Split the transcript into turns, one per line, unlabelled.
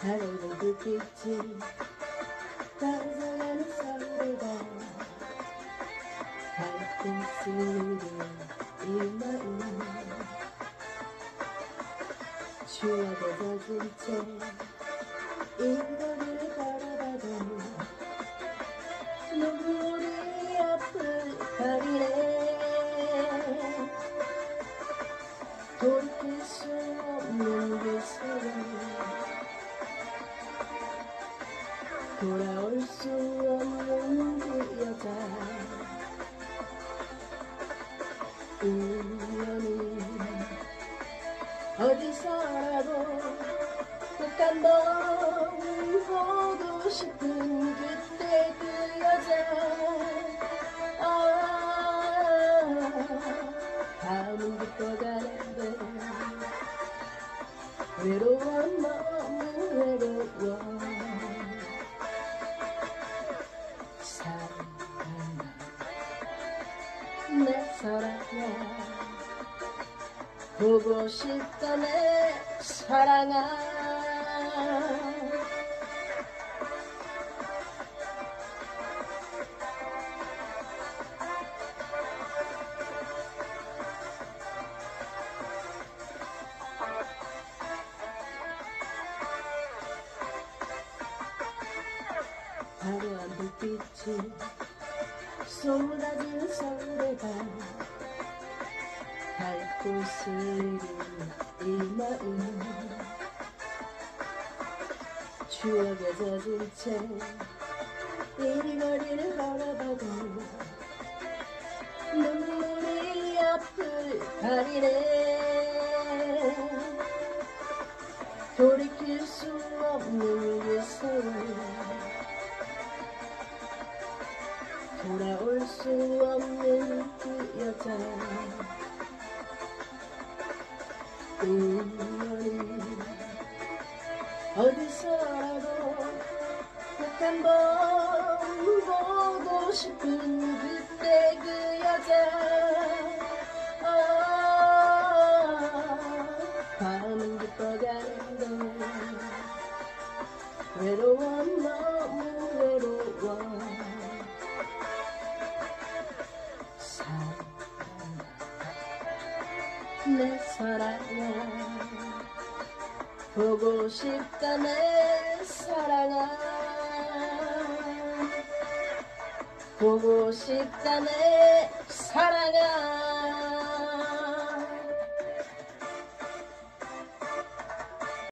달려오는 불빛이 반성하는 서울가 밝은 소리로 이 마음 추억에 젖은 채이 거리를 걸어가도 눈물이 앞을 가리네 돌이킬 돌아올 수 없는 그 여자. 우연히 어디서라도 꼭 한 번 보고 싶은 그때 그 여자. 아 다음은 깊어가는데 외로워 너무 외로워 사랑아 보고 싶다 내 사랑아. 화려한 불빛이 쏟아지는 서울에가 스린 이 마음 추억에 젖은 채 이리거리를 걸어봐도 눈물이 앞을 가리네. 돌이킬 수 없는 그 세월 돌아올 수 없는 그 여자. 우연히 어디서라도 꼭 한번 보고 싶은 그때 그 여자. 아, 밤은 깊어가는데 외로워 너 내 사랑아 보고 싶다 내 사랑아. 보고 싶다 내 사랑아